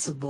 Invincible.